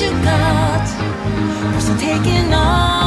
you got. We're still taking off.